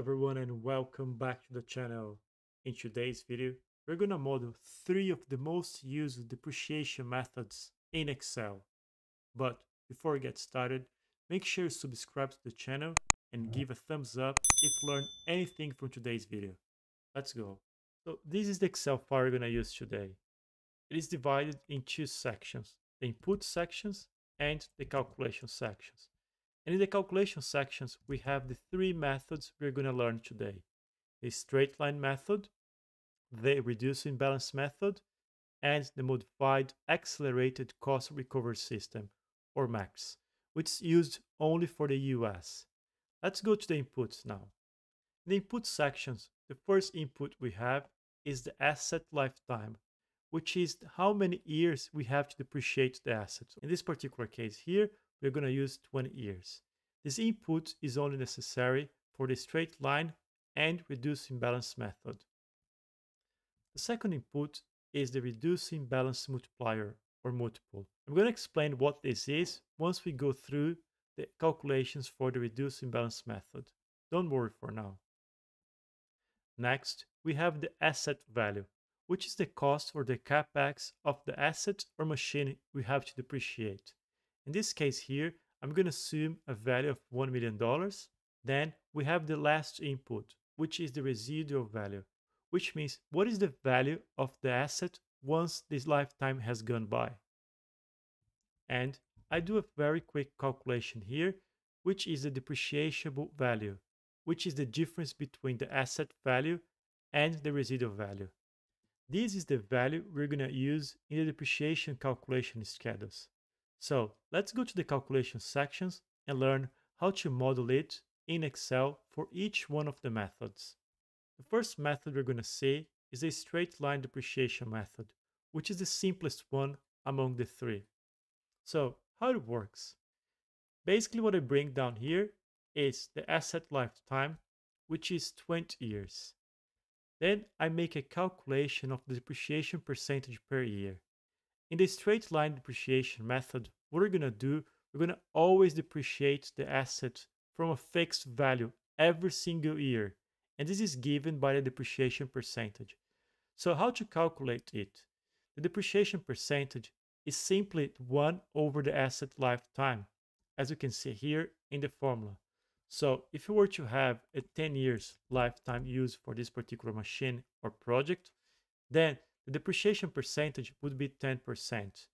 everyone and welcome back to the channel. In today's video, we're gonna model three of the most used depreciation methods in Excel. But before we get started, make sure you subscribe to the channel and give a thumbs up if you learned anything from today's video. Let's go. So this is the Excel file we're gonna use today. It is divided in two sections, the input sections and the calculation sections. And in the calculation sections, we have the three methods we're going to learn today. The straight line method, the reducing balance method, and the modified accelerated cost recovery system, or MACRS, which is used only for the US. Let's go to the inputs now. In the input sections, the first input we have is the asset lifetime, which is how many years we have to depreciate the asset. In this particular case here, we're going to use 20 years. This input is only necessary for the straight line and reducing balance method. The second input is the reducing balance multiplier or multiple. I'm going to explain what this is once we go through the calculations for the reducing balance method. Don't worry for now. Next, we have the asset value, which is the cost or the capex of the asset or machine we have to depreciate. In this case here, I'm going to assume a value of $1 million. Then we have the last input, which is the residual value, which means what is the value of the asset once this lifetime has gone by. And I do a very quick calculation here, which is the depreciable value, which is the difference between the asset value and the residual value. This is the value we're going to use in the depreciation calculation schedules. So let's go to the calculation sections and learn how to model it in Excel for each one of the methods. The first method we're going to see is a straight line depreciation method, which is the simplest one among the three. So how it works? Basically what I bring down here is the asset lifetime, which is 20 years. Then I make a calculation of the depreciation percentage per year. In the straight line depreciation method, what we're going to do, we're going to always depreciate the asset from a fixed value every single year. And this is given by the depreciation percentage. So how to calculate it? The depreciation percentage is simply 1 over the asset lifetime, as you can see here in the formula. So if you were to have a 10 years lifetime use for this particular machine or project, then the depreciation percentage would be 10%.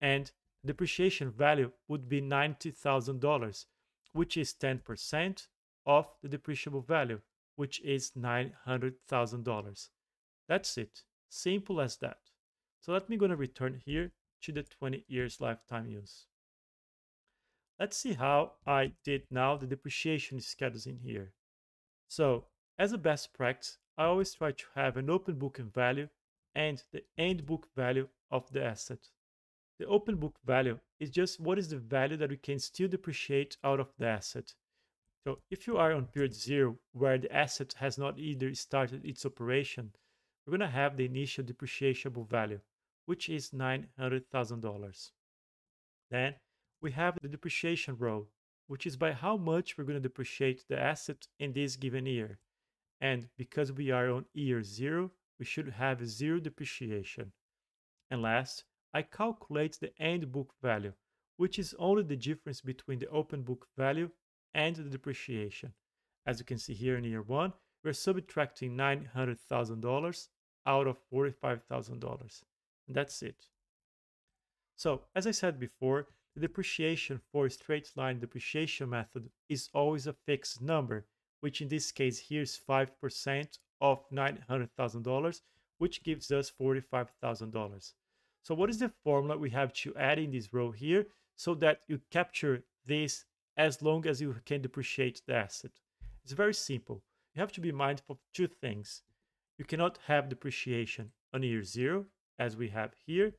And depreciation value would be $90,000, which is 10% of the depreciable value, which is $900,000. That's it. Simple as that. So let me going to return here to the 20 years lifetime use. Let's see how I did now the depreciation schedules in here. So as a best practice, I always try to have an open booking value and the end book value of the asset. The open book value is just what is the value that we can still depreciate out of the asset. So if you are on period zero, where the asset has not either started its operation, we're going to have the initial depreciable value, which is $900,000. Then we have the depreciation row, which is by how much we're going to depreciate the asset in this given year. And because we are on year zero, we should have zero depreciation. And last, I calculate the end book value, which is only the difference between the open book value and the depreciation. As you can see here in year one, we're subtracting $900,000 out of $45,000. And that's it. So, as I said before, the depreciation for straight line depreciation method is always a fixed number, which in this case here is 5% of $900,000, which gives us $45,000. So what is the formula we have to add in this row here so that you capture this as long as you can depreciate the asset? It's very simple. You have to be mindful of two things. You cannot have depreciation on year zero, as we have here,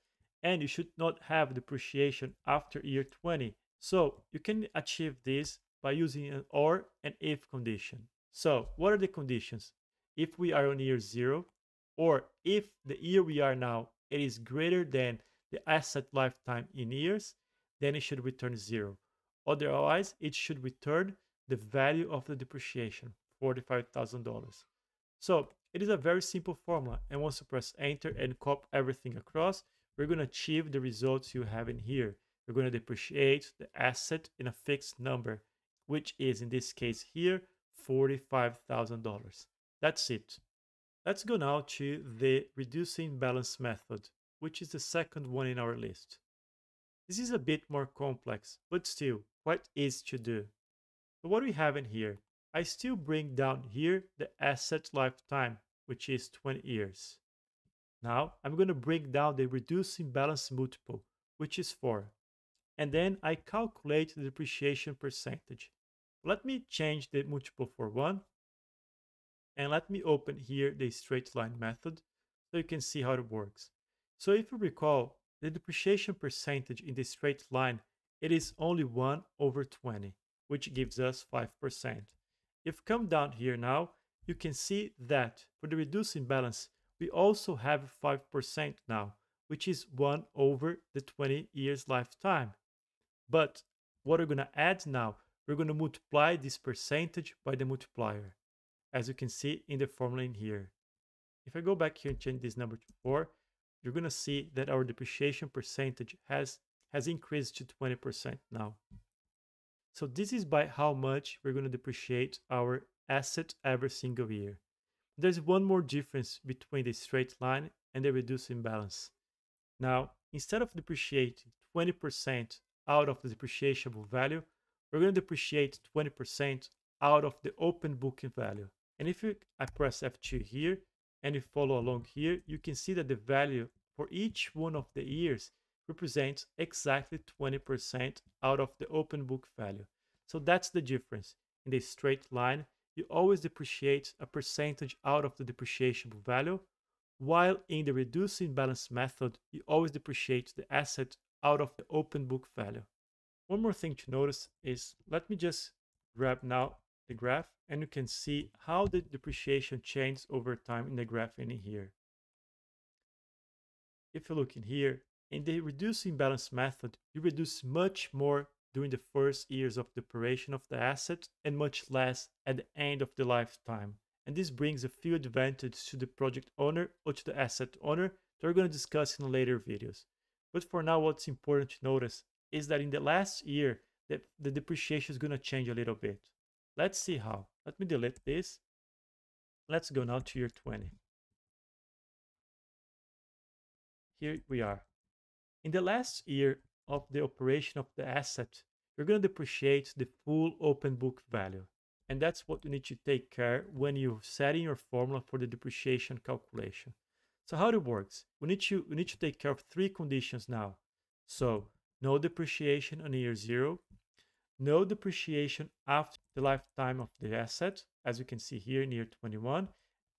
and you should not have depreciation after year 20. So you can achieve this by using an OR and IF condition. So what are the conditions? If we are on year zero, or if the year we are now it is greater than the asset lifetime in years, then it should return zero. Otherwise, it should return the value of the depreciation, $45,000. So it is a very simple formula. And once you press enter and copy everything across, we're going to achieve the results you have in here. We're going to depreciate the asset in a fixed number, which is in this case here, $45,000. That's it. Let's go now to the reducing balance method, which is the second one in our list. This is a bit more complex, but still quite easy to do. So what we have in here, I still bring down here the asset lifetime, which is 20 years. Now I'm going to bring down the reducing balance multiple, which is 4. And then I calculate the depreciation percentage. Let me change the multiple for 1. And let me open here the straight line method so you can see how it works. So if you recall, the depreciation percentage in the straight line, it is only 1 over 20, which gives us 5%. If come down here now, you can see that for the reducing balance, we also have 5% now, which is 1 over the 20 years lifetime. But what we're going to add now, we're going to multiply this percentage by the multiplier, as you can see in the formula in here. If I go back here and change this number to 4, you're going to see that our depreciation percentage has, has increased to 20% now. So this is by how much we're going to depreciate our asset every single year. There's one more difference between the straight line and the reducing balance. Now, instead of depreciating 20% out of the depreciable value, we're going to depreciate 20% out of the open booking value. And if you, I press F2 here and you follow along here, you can see that the value for each one of the years represents exactly 20% out of the open book value. So that's the difference. In the straight line, you always depreciate a percentage out of the depreciable value, while in the reducing balance method, you always depreciate the asset out of the open book value. One more thing to notice is, let me just grab now the graph and you can see how the depreciation changes over time in the graph in here. If you look in here, in the reducing balance method, you reduce much more during the first years of the operation of the asset and much less at the end of the lifetime. And this brings a few advantages to the project owner or to the asset owner that we're going to discuss in later videos. But for now, what's important to notice is that in the last year, the, the depreciation is going to change a little bit. Let's see how. Let me delete this. Let's go now to year 20. Here we are. In the last year of the operation of the asset, you're going to depreciate the full open book value. And that's what you need to take care when you're setting your formula for the depreciation calculation. So how it works, we need to, we need to take care of three conditions now. So no depreciation on year zero, no depreciation after the lifetime of the asset, as you can see here in year 21,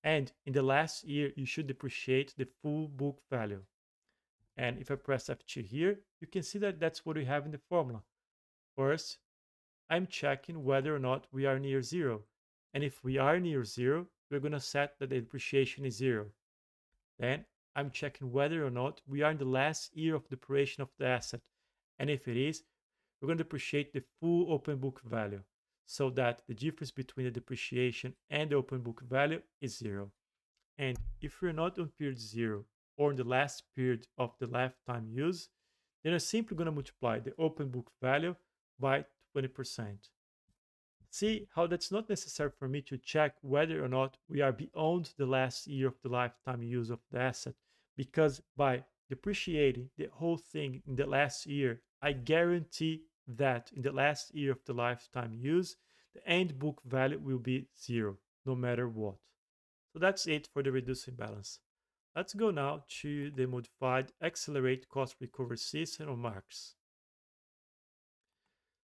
and in the last year, you should depreciate the full book value. And if I press F2 here, you can see that that's what we have in the formula. First, I'm checking whether or not we are near zero. And if we are near zero, we're going to set that the depreciation is zero. Then I'm checking whether or not we are in the last year of depreciation of the asset. And if it is, we're going to depreciate the full open book value so that the difference between the depreciation and the open book value is zero. And if we're not on period zero or in the last period of the lifetime use, then I'm simply going to multiply the open book value by 20%. See how that's not necessary for me to check whether or not we are beyond the last year of the lifetime use of the asset, because by depreciating the whole thing in the last year, I guarantee that in the last year of the lifetime use, the end book value will be zero, no matter what. So that's it for the reducing balance. Let's go now to the modified accelerate cost recovery system or MACRS.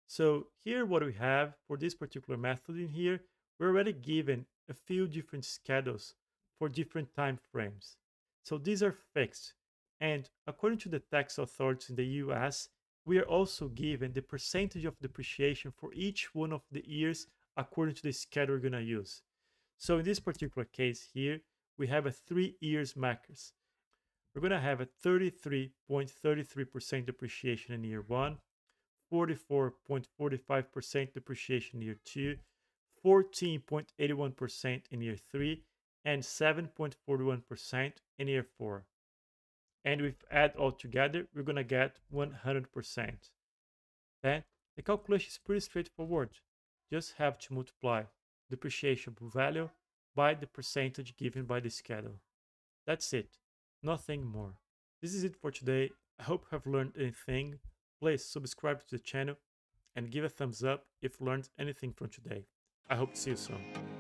So here what we have for this particular method in here, we're already given a few different schedules for different time frames. So these are fixed. And according to the tax authorities in the US, we are also given the percentage of depreciation for each one of the years according to the schedule we're going to use. So in this particular case here, we have a three years MACRS. We're going to have a 33.33% depreciation in year one, 44.45% depreciation in year two, 14.81% in year 3, and 7.41% in year 4. And if add all together, we're to get 100%. Okay? The calculation is pretty straightforward. Just have to multiply depreciation value by the percentage given by the schedule. That's it. Nothing more. This is it for today. I hope you have learned anything. Please subscribe to the channel and give a thumbs up if you learned anything from today. I hope to see you soon.